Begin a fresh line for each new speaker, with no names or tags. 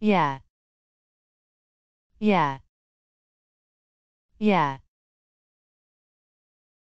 Yeah. Yeah. Yeah.